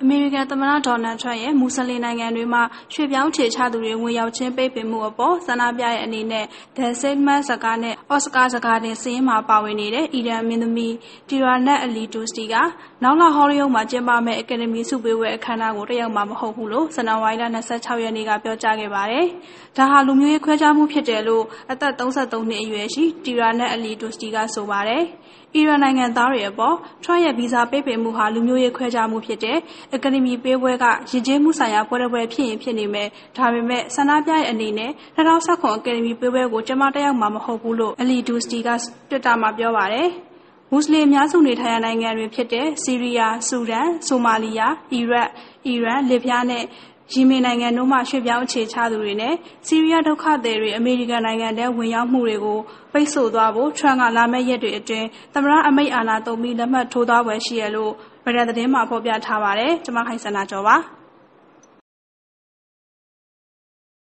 အမေရိကန်သမ္မတဒေါ်နယ်ထရန့်ရဲ့မူဆလင်နိုင်ငံတွေမှာရွှေ့ပြောင်းခြေချသူတွေဝင်ရောက်ခြင်းပိတ်ပင်မှုအပေါ်ဆန္ဒပြတဲ့အနေနဲ့ The Statement ဇာတ်ကားနဲ့အော်စကာဇာတ်ကားတင်စာရင်းမှာပါဝင်နေတဲ့အီရန်အမျိုးသမီး Tiraneh Ali Dousti ကနောက်လဟောလိဝုဒ်မှာကျင်းပမယ့်အကယ်ဒမီဆုပေးပွဲအခမ်းအနားကိုတက်ရောက်မှာမဟုတ်ဘူးလို့ဇန်နဝါရီလ၂၆ရက်နေ့ကပြောကြားခဲ့ပါတယ်။ဒါဟာလူမျိုးရေးခွဲခြားမှုဖြစ်တယ်လို့အသက်၃၃နှစ်အရွယ်ရှိ Tiraneh Ali Dousti ကဆိုပါတယ်။အီရန်နိုင်ငံသားတွေအပေါ်ထရန့်ရဲ့ဗီဇာပိတ်ပင်မှုဟာလူမျိုးရေးခွဲခြားမှုဖြစ်တယ်။အကယ်ဒမီပေးပွဲကယဉ်ကျေးမှုဆိုင်ရာပွဲတပွဲဖြစ်ရင်ဖြစ်နေမယ်။ဒါပေမဲ့ဆန္ဒပြတဲ့အနေနဲ့၂၀၁၇အကယ်ဒမီပေးပွဲကိုကျမတက်ရောက်မှာမဟုတ်ဘူးလို့ Ali Dousti ကတွစ်တာမှာပြောပါတယ်။မွတ်ဆလင်အများစုနေထိုင်ရာနိုင်ငံတွေဖြစ်တဲ့ဆီးရီးယား၊ဆူဒန်၊ဆိုမာလီယာ၊အီရတ်၊အီရန်၊လစ်ဗျားနဲ့ ယီမင်နိုင်ငံတို့မှရွှေ့ပြောင်းအခြေချသူတွေနဲ့ဆီးရီးယားဒုက္ခသည်တွေအမေရိကန်နိုင်ငံထဲဝင်ရောက်မှုတွေကိုပိတ်ဆို့သွားဖို့ထရန့်ကလာမယ့်ရက်တွေအတွင်းသမ္မတအမိန့်အာဏာသုံးပြီးလက်မှတ်ထိုးသွားဖွယ်ရှိတယ်လို့ရိုက်တာသတင်းမှာဖော်ပြထားပါတယ်။ကျွန်မခိုင်စန္ဒာကျော်ပါ။